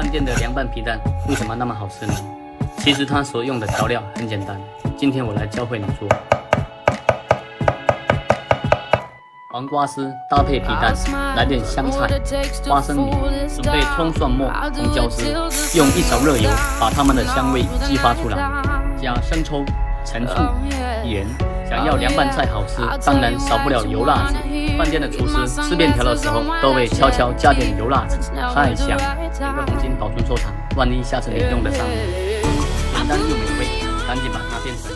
饭店的凉拌皮蛋为什么那么好吃呢？其实它所用的调料很简单，今天我来教会你做。黄瓜丝搭配皮蛋，来点香菜、花生米，准备葱蒜末、红椒丝，用一勺热油把它们的香味激发出来，加生抽、陈醋、盐。想要凉拌菜好吃，当然少不了油辣子。饭店的厨师吃面条的时候都会悄悄加点油辣子，太香，点个红心保存收藏，万一下次你用得上，简单又美味，赶紧把它变成。